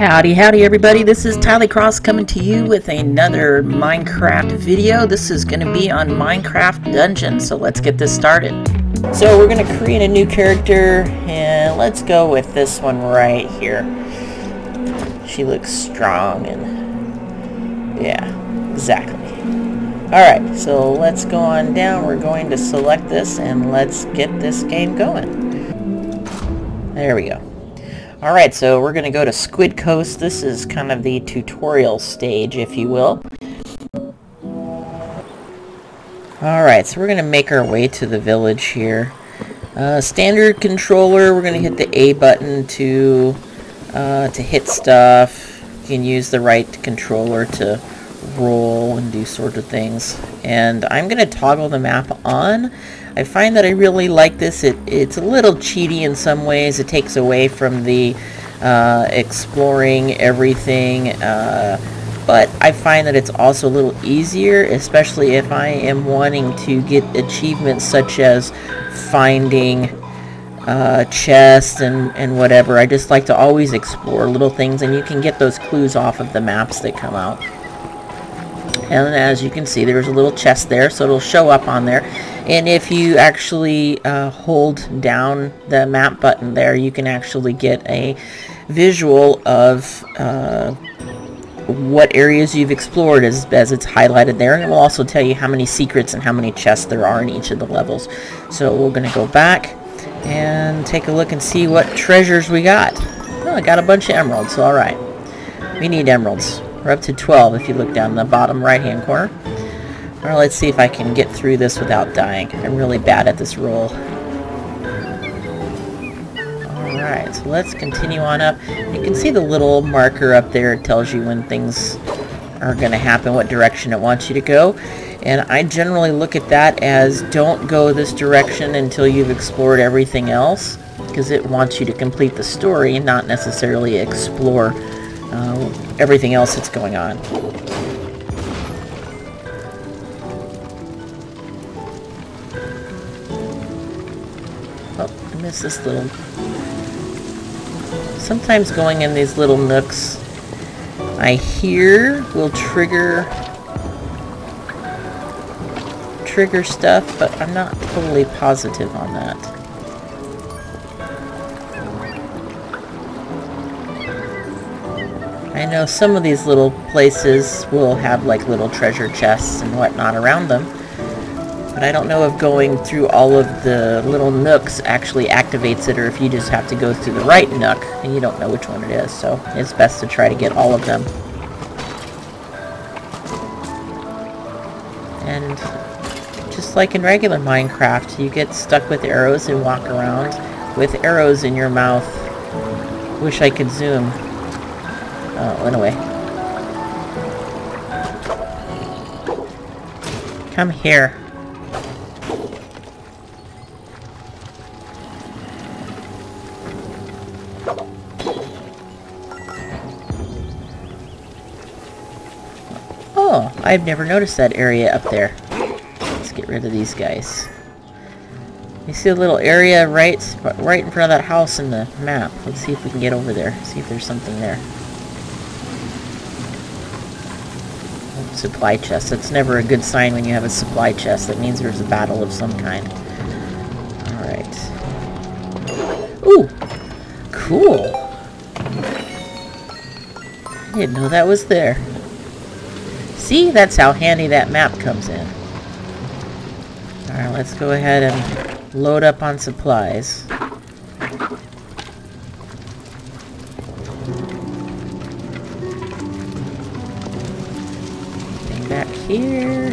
Howdy, howdy, everybody. This is Tyleigh Cross coming to you with another Minecraft video. This is going to be on Minecraft Dungeons, so let's get this started. So we're going to create a new character, and let's go with this one right here. She looks strong, and yeah, exactly. Alright, so let's go on down. We're going to select this, and let's get this game going. There we go. Alright, so we're going to go to Squid Coast. This is kind of the tutorial stage, if you will. Alright, so we're going to make our way to the village here. Uh, standard controller, we're going to hit the A button to, uh, to hit stuff. You can use the right controller to roll and do sort of things. And I'm going to toggle the map on. I find that I really like this. It, it's a little cheaty in some ways. It takes away from the uh, exploring everything. Uh, but I find that it's also a little easier, especially if I am wanting to get achievements such as finding uh, chests and, and whatever. I just like to always explore little things, and you can get those clues off of the maps that come out. And as you can see, there's a little chest there, so it'll show up on there. And if you actually uh, hold down the map button there, you can actually get a visual of uh, what areas you've explored as, as it's highlighted there. And it will also tell you how many secrets and how many chests there are in each of the levels. So we're going to go back and take a look and see what treasures we got. I got a bunch of emeralds, so alright. We need emeralds. We're up to 12 if you look down the bottom right hand corner. Alright, let's see if I can get through this without dying. I'm really bad at this roll. Alright, so let's continue on up. You can see the little marker up there. It tells you when things are going to happen, what direction it wants you to go. And I generally look at that as don't go this direction until you've explored everything else. Because it wants you to complete the story, and not necessarily explore uh, everything else that's going on. Oh, I miss this little... Sometimes going in these little nooks, I hear will trigger trigger stuff, but I'm not totally positive on that. I know some of these little places will have like little treasure chests and whatnot around them. But I don't know if going through all of the little nooks actually activates it or if you just have to go through the right nook and you don't know which one it is. So it's best to try to get all of them. And just like in regular Minecraft, you get stuck with arrows and walk around with arrows in your mouth. Wish I could zoom. Oh, went away. Come here. Oh, I've never noticed that area up there. Let's get rid of these guys. You see a little area right right in front of that house in the map. Let's see if we can get over there. See if there's something there. Supply chest. That's never a good sign when you have a supply chest. That means there's a battle of some kind. Alright. Ooh! Cool! I didn't know that was there. See? That's how handy that map comes in. Alright, let's go ahead and load up on supplies.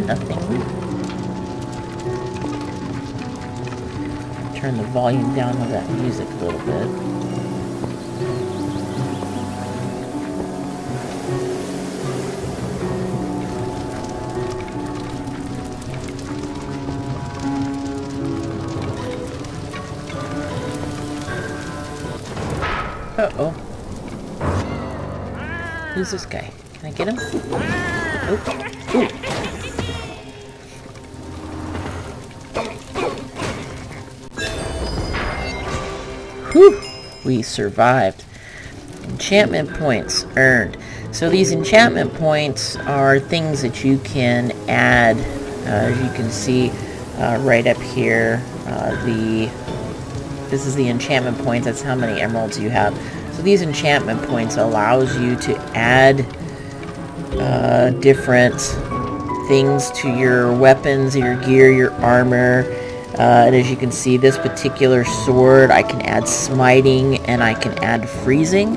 Nothing. Turn the volume down of that music a little bit. Uh-oh. Who's this guy? Can I get him? Nope. We survived. Enchantment points earned. So these enchantment points are things that you can add. Uh, as you can see uh, right up here, uh, the this is the enchantment points. That's how many emeralds you have. So these enchantment points allows you to add uh, different things to your weapons, your gear, your armor. Uh, and as you can see, this particular sword, I can add smiting and I can add freezing.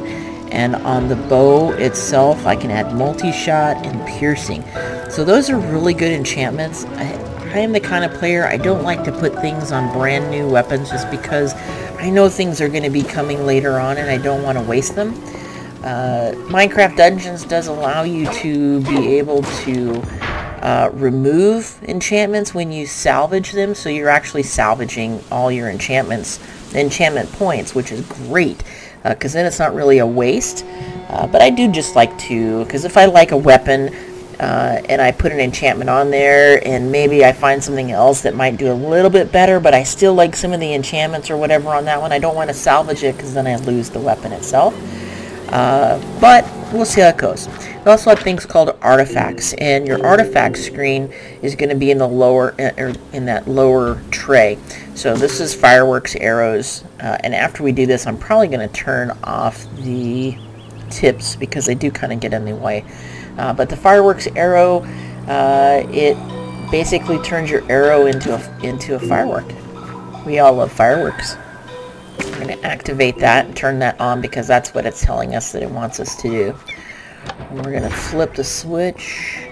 And on the bow itself, I can add multi-shot and piercing. So those are really good enchantments. I, I am the kind of player, I don't like to put things on brand new weapons just because I know things are going to be coming later on and I don't want to waste them. Uh, Minecraft Dungeons does allow you to be able to uh, remove enchantments when you salvage them, so you're actually salvaging all your enchantments, enchantment points, which is great, because uh, then it's not really a waste. Uh, but I do just like to, because if I like a weapon, uh, and I put an enchantment on there, and maybe I find something else that might do a little bit better, but I still like some of the enchantments or whatever on that one. I don't want to salvage it because then I lose the weapon itself. Uh, but we'll see how it goes. We also have things called artifacts, and your artifact screen is going to be in the lower, uh, er, in that lower tray. So this is fireworks, arrows, uh, and after we do this, I'm probably going to turn off the tips because they do kind of get in the way. Uh, but the fireworks arrow, uh, it basically turns your arrow into a, into a firework. We all love fireworks. We're going to activate that and turn that on because that's what it's telling us that it wants us to do. We're going to flip the switch.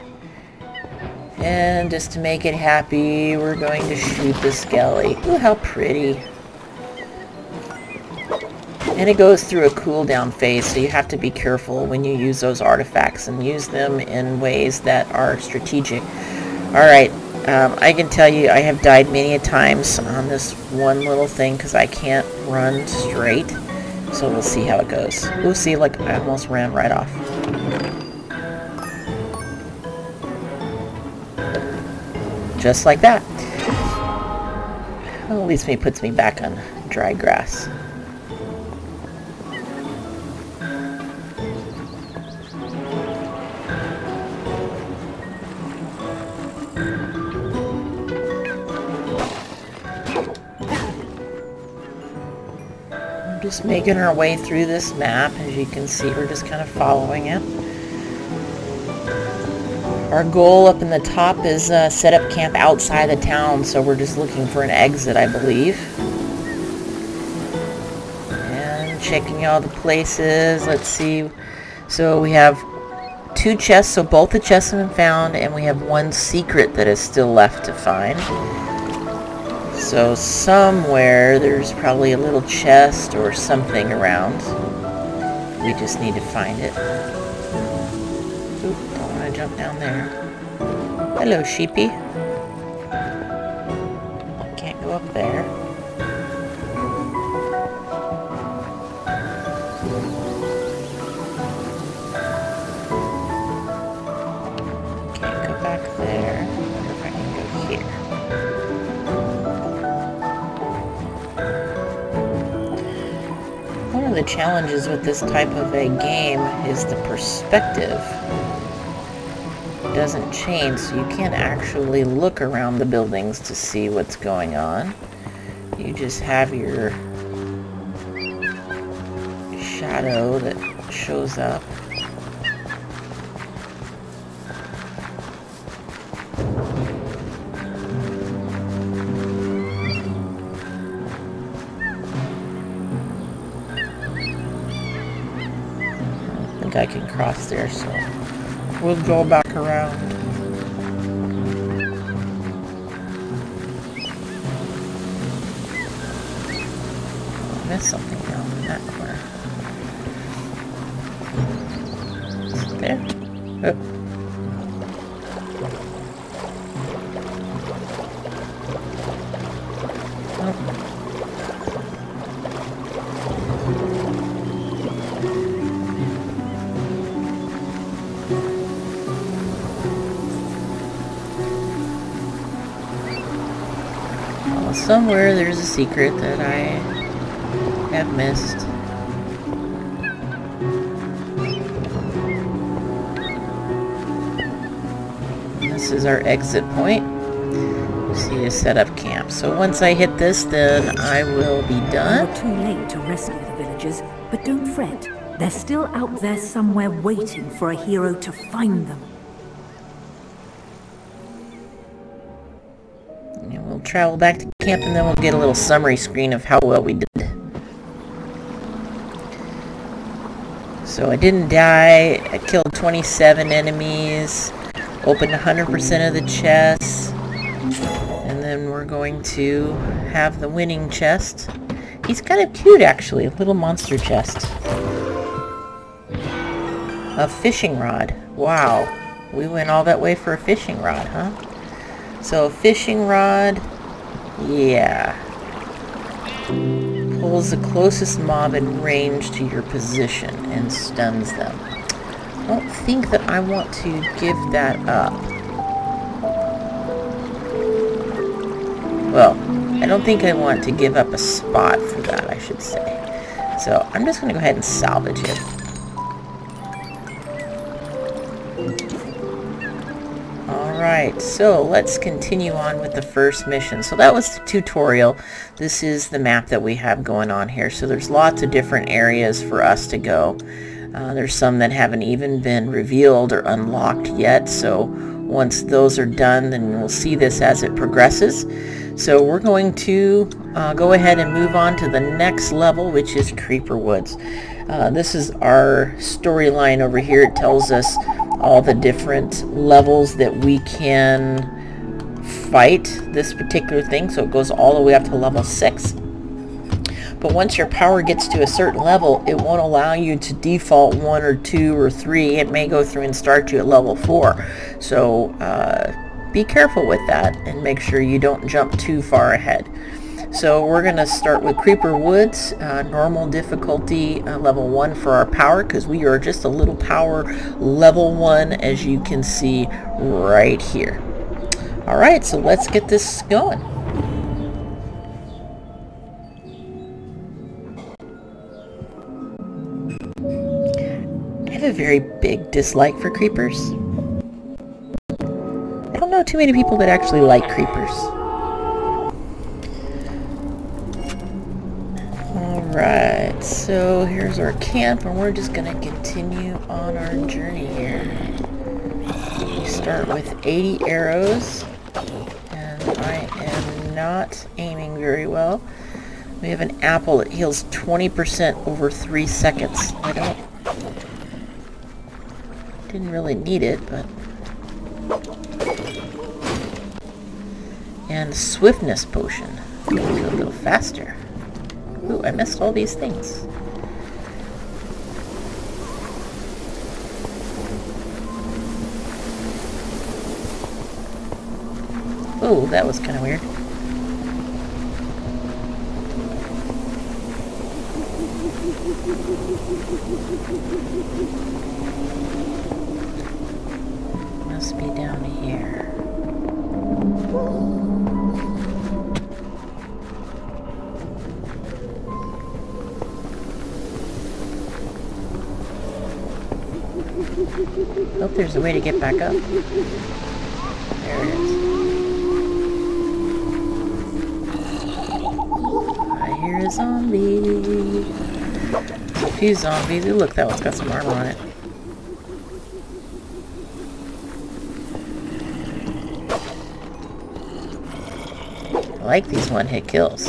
And just to make it happy, we're going to shoot the skelly. Ooh, how pretty. And it goes through a cooldown phase, so you have to be careful when you use those artifacts and use them in ways that are strategic. Alright, um, I can tell you I have died many a times on this one little thing because I can't run straight. So we'll see how it goes. We'll see, like, I almost ran right off. Just like that. Well, at least me puts me back on dry grass. just making our way through this map. As you can see, we're just kind of following it. Our goal up in the top is uh, set up camp outside the town, so we're just looking for an exit, I believe. And checking all the places. Let's see. So we have two chests, so both the chests have been found, and we have one secret that is still left to find. So somewhere there's probably a little chest or something around. We just need to find it. Down there. Hello, sheepy. Can't go up there. Can't go back there. If I can go here. One of the challenges with this type of a game is the perspective doesn't change, so you can't actually look around the buildings to see what's going on. You just have your shadow that shows up. I can cross there, so we'll go back around. Something Somewhere there's a secret that I have missed. This is our exit point. See a setup camp. So once I hit this, then I will be done. You're too late to rescue the villagers, but don't fret. They're still out there somewhere waiting for a hero to find them. Travel back to camp and then we'll get a little summary screen of how well we did. So I didn't die. I killed 27 enemies. Opened 100% of the chests. And then we're going to have the winning chest. He's kind of cute actually, a little monster chest. A fishing rod. Wow. We went all that way for a fishing rod, huh? So a fishing rod, yeah. Pulls the closest mob in range to your position and stuns them. I don't think that I want to give that up. Well, I don't think I want to give up a spot for that, I should say. So I'm just going to go ahead and salvage it. Alright, so let's continue on with the first mission. So that was the tutorial. This is the map that we have going on here. So there's lots of different areas for us to go. Uh, there's some that haven't even been revealed or unlocked yet. So once those are done, then we'll see this as it progresses. So we're going to uh, go ahead and move on to the next level, which is Creeper Woods. Uh, this is our storyline over here. It tells us all the different levels that we can fight this particular thing. So it goes all the way up to level 6. But once your power gets to a certain level, it won't allow you to default 1 or 2 or 3. It may go through and start you at level 4. So uh, be careful with that and make sure you don't jump too far ahead. So we're going to start with Creeper Woods, uh, normal difficulty uh, level 1 for our power because we are just a little power level 1 as you can see right here. Alright, so let's get this going. I have a very big dislike for creepers. I don't know too many people that actually like creepers. So here's our camp and we're just going to continue on our journey here. We start with 80 arrows and I am not aiming very well. We have an apple that heals 20% over 3 seconds. I don't... Didn't really need it, but... And swiftness potion. Go a little faster. Ooh, I missed all these things. Ooh, that was kind of weird. Must be down here. Hope there's a way to get back up. There it is. I hear a zombie. A few zombies. Ooh, look, that one's got some armor on it. I like these one-hit kills.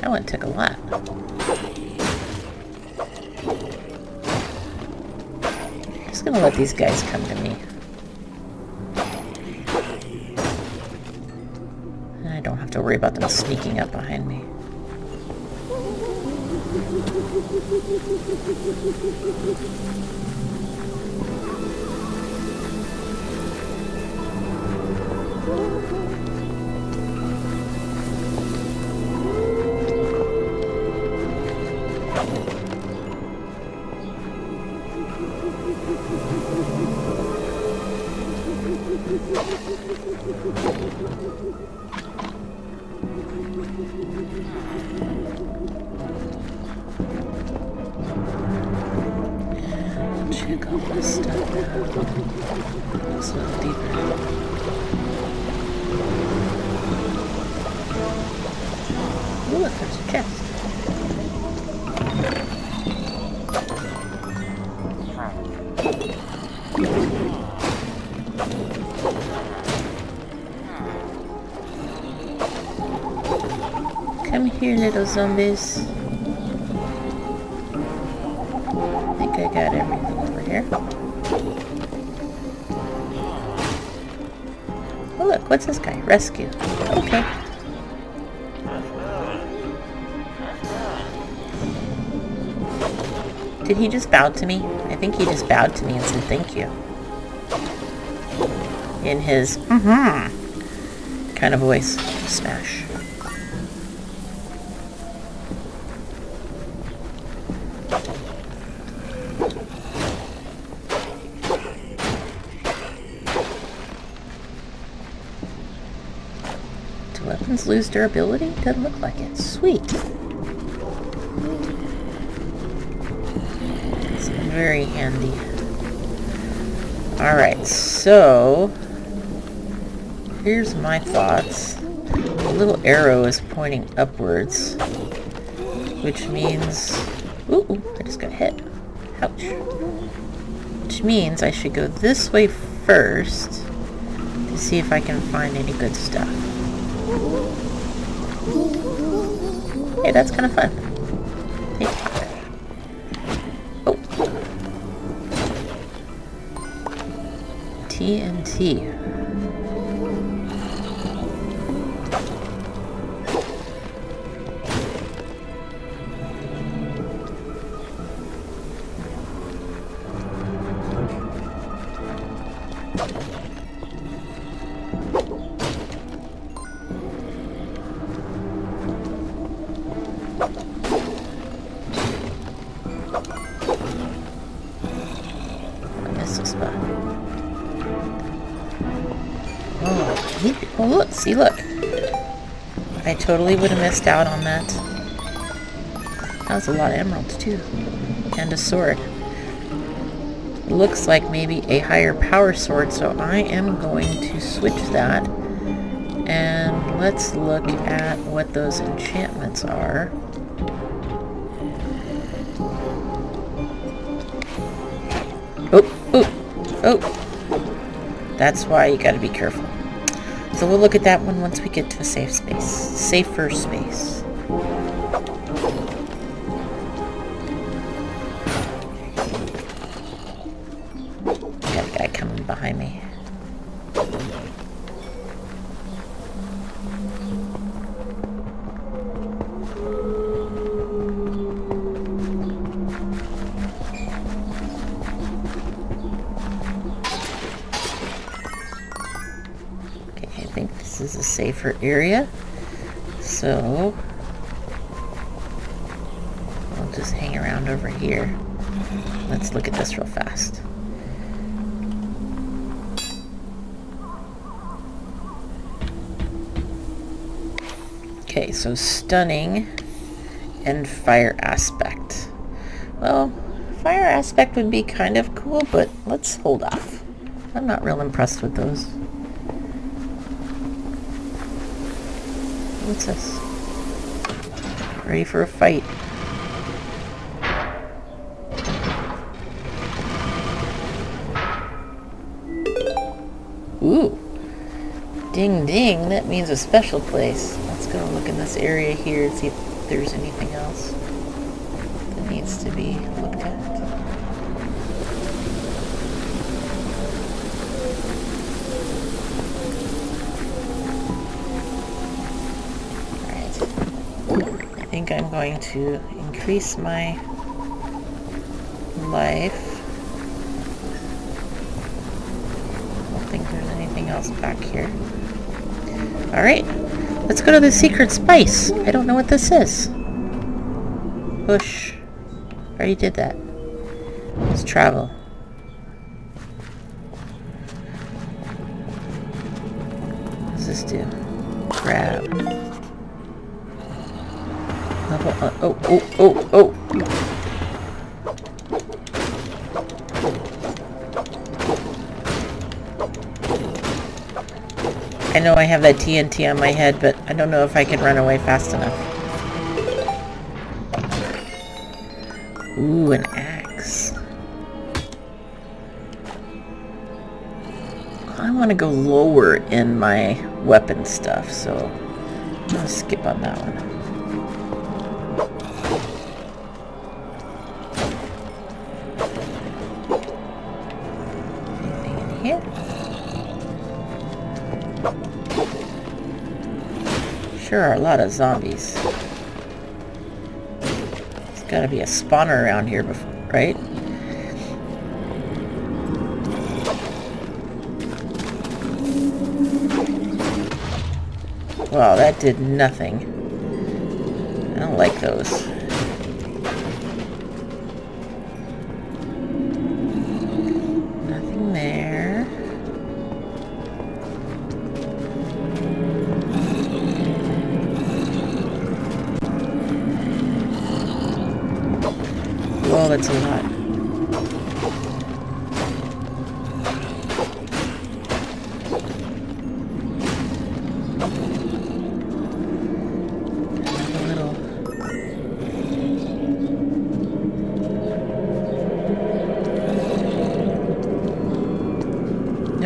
That one took a lot. gonna let these guys come to me. I don't have to worry about them sneaking up behind me. Come here, little zombies. I think I got everything over here. Oh look, what's this guy? Rescue. Okay. Did he just bow to me? I think he just bowed to me and said thank you. In his mm-hmm kind of voice. Smash. Do weapons lose durability? Doesn't look like it. Sweet. It's very handy. Alright, so... Here's my thoughts. The little arrow is pointing upwards. Which means... Ooh, I just got hit. Ouch. Which means I should go this way first to see if I can find any good stuff. Hey, that's kind of fun. TNT. Totally would have missed out on that. That was a lot of emeralds too. And a sword. Looks like maybe a higher power sword, so I am going to switch that. And let's look at what those enchantments are. Oh, oh, oh. That's why you gotta be careful. So we'll look at that one once we get to a safe space. Safer space. I think this is a safer area. So, I'll just hang around over here. Let's look at this real fast. Okay, so stunning and fire aspect. Well, fire aspect would be kind of cool, but let's hold off. I'm not real impressed with those. What's this? Ready for a fight. Ooh. Ding ding, that means a special place. Let's go look in this area here and see if there's anything else that needs to be looked at. Going to increase my life. I don't think there's anything else back here. Alright, let's go to the secret spice. I don't know what this is. Push. Already did that. Let's travel. What does this do? Grab. Oh oh oh, oh, oh, oh, oh! I know I have that TNT on my head, but I don't know if I can run away fast enough. Ooh, an axe. I want to go lower in my weapon stuff, so I'm going to skip on that one. Sure are a lot of zombies. There's gotta be a spawner around here before, right? Wow, that did nothing. I don't like those.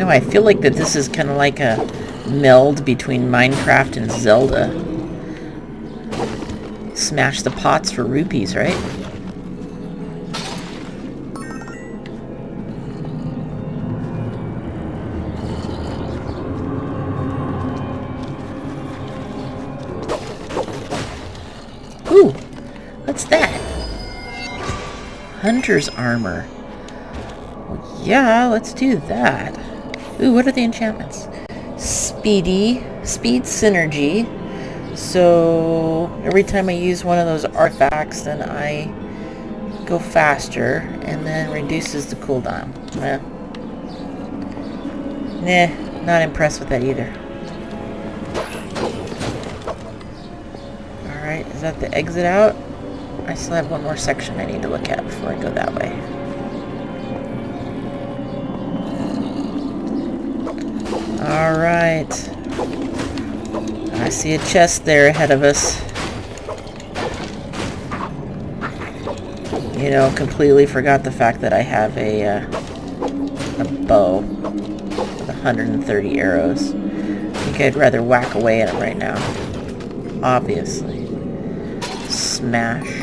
No, I feel like that this is kind of like a meld between Minecraft and Zelda. Smash the pots for rupees, right? Ooh, what's that? Hunter's armor. Well, yeah, let's do that. Ooh, what are the enchantments? Speedy, speed synergy. So every time I use one of those artifacts, then I go faster, and then reduces the cooldown. Eh. Nah, not impressed with that either. Alright, is that the exit out? I still have one more section I need to look at before I go that way. Alright. I see a chest there ahead of us. You know, completely forgot the fact that I have a, uh, a bow with 130 arrows. I think I'd rather whack away at it right now. Obviously. Smash.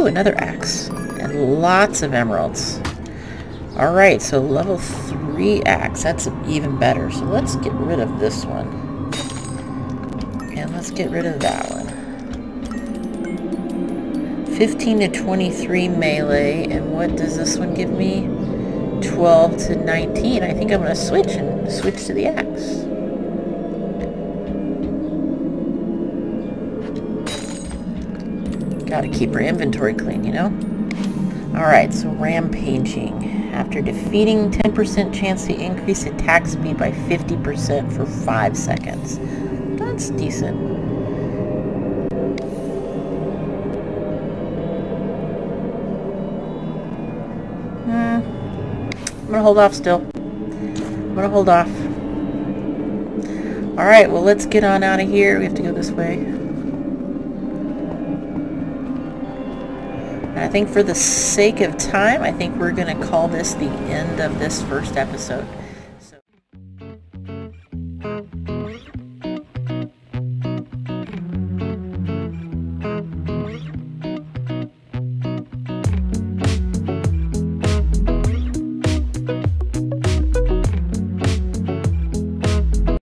Ooh, another axe. And lots of emeralds. Alright, so level 3 axe. That's even better. So let's get rid of this one. And let's get rid of that one. 15 to 23 melee. And what does this one give me? 12 to 19. I think I'm going to switch and switch to the axe. Gotta keep her inventory clean, you know? Alright, so rampaging. After defeating 10% chance to increase attack speed by 50% for 5 seconds. That's decent. Hmm. I'm gonna hold off still. I'm gonna hold off. Alright, well let's get on out of here. We have to go this way. Think for the sake of time, I think we're going to call this the end of this first episode.